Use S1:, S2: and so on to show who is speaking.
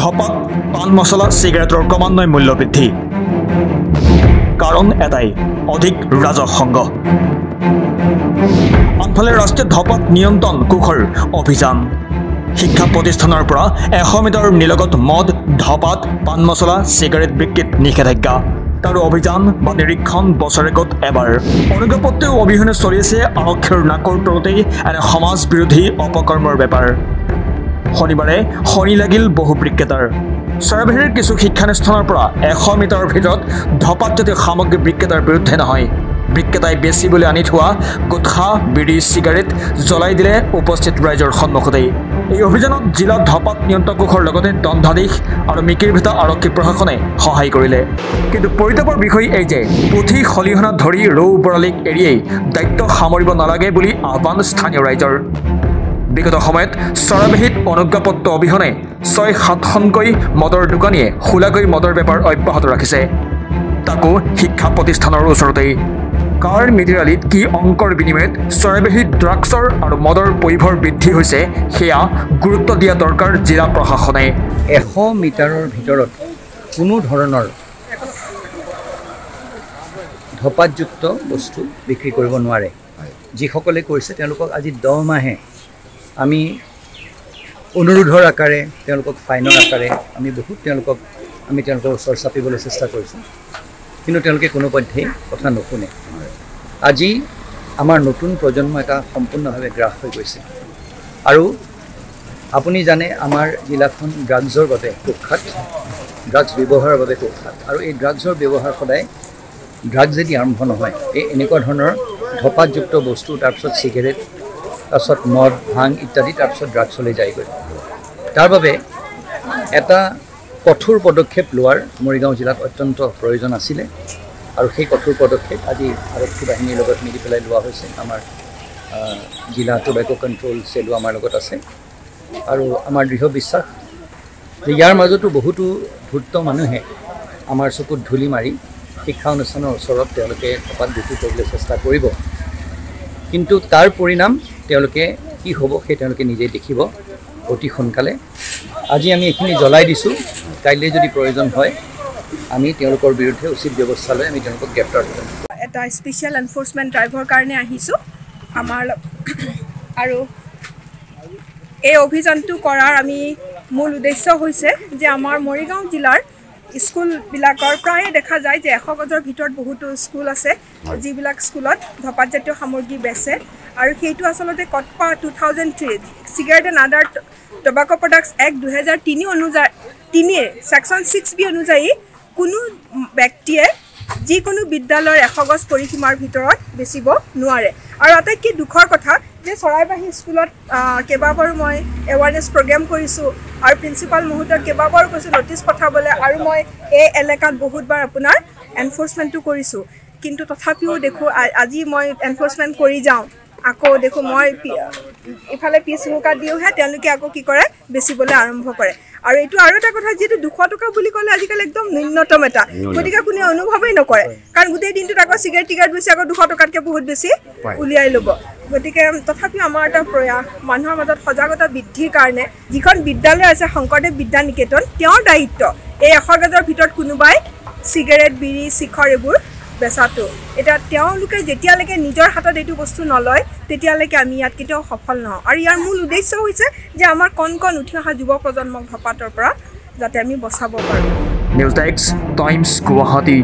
S1: ধপাত পাণ মছলা চিগাৰেটৰ ক্ৰমান্বয়ে মূল্য বৃদ্ধি কাৰণ এটাই অধিক ৰাজহ সংগ আনফালে ৰাষ্ট্ৰীয় ধপাত নিয়ন্ত্ৰণ কোষৰ অভিযান। শিক্ষা প্ৰতিষ্ঠানৰ পৰা এশ মিটাৰ নিলগত মদ ধপাত পাণ মছলা চিগাৰেট বিক্ৰীত নিষেধাজ্ঞা। তাৰো অভিযান বা নিৰীক্ষণ বছৰেকত এবাৰ। অনুজ্ঞাপত্ৰও অবিহনে চলি আছে আৰক্ষীৰ নাকৰ তলতেই এনে সমাজ বিৰোধী অপকৰ্মৰ বেপাৰ। শনিবাৰে শনি লাগিল বহু বিক্ৰেতাৰ। চৰাবাহীৰ কিছু শিক্ষানুষ্ঠানৰ পৰা এশ মিটাৰৰ ভিতৰত ধপাতজাতীয় সামগ্ৰী বিক্ৰেতাৰ বিৰুদ্ধে নহয়। বিক্ৰেতাই বেচিবলৈ আনি থোৱা গুটখা বিড়ি চিগাৰেট জ্বলাই দিলে উপস্থিত ৰাইজৰ সন্মুখতেই। এই অভিযানত জিলা ধপাত নিয়ন্ত্ৰক কোষৰ লগতে দণ্ডাধীশ আৰু মিকিৰ ভিতা আৰক্ষী প্ৰশাসনে সহায় কৰিলে। কিন্তু পৰিতাপৰ বিষয় এই যে পুথি খলিহনাত ধৰি ৰৌ বৰালিক এৰিয়েই দায়িত্ব সামৰিব নালাগে বুলি আহ্বান স্থানীয় ৰাইজৰ। বিগত সময়ত চৰাবাহীত অনুজ্ঞাপত্ৰ অবিহনে ছয় সাতখনকৈ মদৰ দোকানীয়ে খোলাকৈ মদৰ বেপাৰ অব্যাহত ৰাখিছে। তাকো শিক্ষা প্ৰতিষ্ঠানৰ ওচৰতেই। কাৰ মিতিৰালিত কি অংকৰ বিনিময়ত চৰাবাহীত ড্ৰাগছৰ আৰু মদৰ পৈভৰ বৃদ্ধি হৈছে সেয়া গুৰুত্ব দিয়া দৰকাৰ জিলা প্ৰশাসনে।
S2: এশ মিটাৰৰ ভিতৰত কোনো ধৰণৰ ধপাতযুক্ত বস্তু বিক্ৰী কৰিব নোৱাৰে। যিসকলে কৰিছে তেওঁলোকক আজি দহ মাহে আমি অনুৰোধৰ আকাৰে তেওঁলোকক ফাইনৰ আকাৰে আমি বহুত তেওঁলোকক আমি তেওঁলোকৰ ওচৰ চাপিবলৈ চেষ্টা কৰিছোঁ। কিন্তু তেওঁলোকে কোনোপধ্যেই কথা নুশুনে। আজি আমাৰ নতুন প্ৰজন্ম এটা সম্পূৰ্ণভাৱে গ্ৰাস হৈ গৈছে। আৰু আপুনি জানে আমাৰ জিলাখন ড্ৰাগছৰ বাবে কুখ্যাত ড্ৰাগছ ব্যৱহাৰৰ বাবে কুখ্যাত। আৰু এই ড্ৰাগছৰ ব্যৱহাৰ সদায় ড্ৰাগছেদি আৰম্ভ নহয় এই এনেকুৱা ধৰণৰ ধপাতযুক্ত বস্তু তাৰপিছত চিগাৰেট তাৰপিছত মদ ভাং ইত্যাদি তাৰপিছত ড্ৰাগছলৈ যায়গৈ। তাৰ বাবে এটা কঠোৰ পদক্ষেপ লোৱাৰ মৰিগাঁও জিলাত অত্যন্ত প্ৰয়োজন আছিলে আৰু সেই কঠোৰ পদক্ষেপ আজি আৰক্ষী বাহিনীৰ লগত মিলি পেলাই লোৱা হৈছে। আমাৰ জিলা টবেকো কণ্ট্ৰল চেলো আমাৰ লগত আছে। আৰু আমাৰ দৃঢ় বিশ্বাস যে ইয়াৰ মাজতো বহুতো ধূৰ্ত মানুহে আমাৰ চকুত ধূলি মাৰি শিক্ষা অনুষ্ঠানৰ ওচৰত তেওঁলোকে ধপাত বিক্ৰী কৰিবলৈ চেষ্টা কৰিব। কিন্তু তাৰ পৰিণাম তেওঁলোকে কি হ'ব সেই তেওঁলোকে নিজেই দেখিব অতি সোনকালে। আজি আমি এইখিনি জ্বলাই দিছোঁ। কাইলৈ যদি প্ৰয়োজন হয় আমি তেওঁলোকৰ বিৰুদ্ধে উচিত ব্যৱস্থা লৈ আমি তেওঁলোকক গ্ৰেপ্তাৰ কৰিম।
S3: এটা স্পেচিয়েল এনফৰ্চমেণ্ট ড্ৰাইভৰ কাৰণে আহিছোঁ। আমাৰ আৰু এই অভিযানটো কৰাৰ আমি মূল উদ্দেশ্য হৈছে যে আমাৰ মৰিগাঁও জিলাৰ স্কুলবিলাকৰ প্ৰায়ে দেখা যায় যে এশ গজৰ ভিতৰত বহুতো স্কুল আছে। যিবিলাক স্কুলত ধপাতজাতীয় সামগ্ৰী বেচে। আৰু সেইটো আচলতে COTPA two thousand three cigarette and other tobacco products act দুহেজাৰ তিনি অনুযায়ী তিনিয়ে ছেকশ্যন ছিক্স বি অনুযায়ী কোনো ব্যক্তিয়ে যিকোনো বিদ্যালয়ৰ এশ গছ পৰিসীমাৰ ভিতৰত বেচিব নোৱাৰে। আৰু আটাইতকৈ দুখৰ কথা যে চৰাইবাহী স্কুলত কেইবাবাৰো মই এৱাৰনেছ প্ৰগ্ৰেম কৰিছোঁ আৰু প্ৰিন্সিপাল মহোদয়ক কেইবাবাৰো কৈছোঁ ন'টিছ পঠাবলৈ আৰু মই এই এলেকাত বহুতবাৰ আপোনাৰ এনফৰ্চমেণ্টটো কৰিছোঁ। কিন্তু তথাপিও দেখোঁ আজি মই এনফৰ্চমেণ্ট কৰি যাওঁ। আকৌ দেখোঁ মই ইফালে পিছ হুকা দিওঁহে তেওঁলোকে আকৌ কি কৰে? বেচিবলৈ আৰম্ভ কৰে। আৰু এইটো আৰু এটা কথা যিহেতু দুশ টকা বুলি ক'লে আজিকালি একদম ন্যূনতম এটা। গতিকে কোনে অনুভৱেই নকৰে। কাৰণ গোটেই দিনটোত আকৌ চিগাৰেট টিগাৰেট বেছি আকৌ দুশ টকাতকৈ বহুত বেছি উলিয়াই ল'ব। গতিকে তথাপিও আমাৰ এটা প্ৰয়াস মানুহৰ মাজত সজাগতা বৃদ্ধিৰ কাৰণে যিখন বিদ্যালয় আছে শংকৰদেৱ বিদ্যা নিকেতন তেওঁৰ দায়িত্ব। এই এশ গজৰ ভিতৰত কোনোবাই চিগাৰেট বিড়ি শিখৰ এইবোৰ বেচাটো। এতিয়া তেওঁলোকে যেতিয়ালৈকে নিজৰ হাতত এইটো বস্তু নলয় তেতিয়ালৈকে আমি ইয়াত কেতিয়াও সফল নহওঁ। আৰু ইয়াৰ মূল উদ্দেশ্য হৈছে যে আমাৰ কণ কণ উঠি অহা যুৱ প্ৰজন্মক ধপাতৰ পৰা যাতে আমি বচাব পাৰোঁ।
S1: News times Guwahati